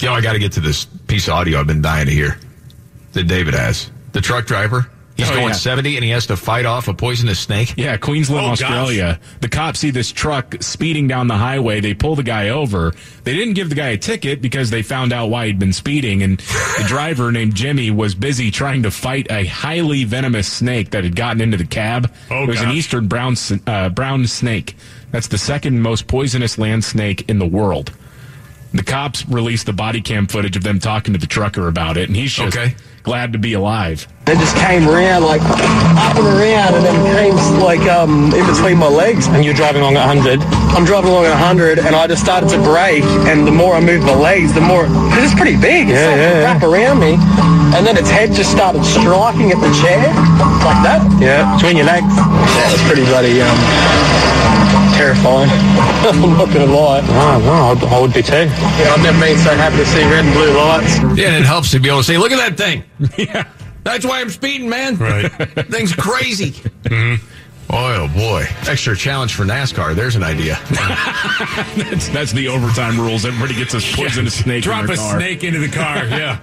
Yo, I got to get to this piece of audio I've been dying to hear that David has. The truck driver. He's Oh, going yeah. 70 and he has to fight off a poisonous snake. Yeah, Queensland, Oh, gosh. Australia. The cops see this truck speeding down the highway. They pull the guy over. They didn't give the guy a ticket because they found out why he'd been speeding. And the driver named Jimmy was busy trying to fight a highly venomous snake that had gotten into the cab. Oh, it was an eastern brown uh, brown snake. That's the second most poisonous land snake in the world. The cops released the body cam footage of them talking to the trucker about it, and he's just Okay. glad to be alive. It just came around, like up and around, and then came like um, in between my legs. And you're driving along at 100. I'm driving along at 100, and I just started to brake. And the more I moved my legs, the more because it's pretty big. It Yeah, started yeah, to yeah. wrap around me, and then its head just started striking at the chair like that. Yeah, between your legs. That was pretty bloody um, terrifying. I'm not gonna lie. Oh, no, I, I would be too. Yeah, I've never been so happy to see red and blue lights. Yeah, and it helps to be able to say, look at that thing. yeah. That's why I'm speeding, man. Right. Thing's crazy. Mm-hmm. Oh, boy. Extra challenge for NASCAR. There's an idea. That's, that's the overtime rules. Everybody gets a poisonous snake in Drop their a car. snake into the car. Yeah.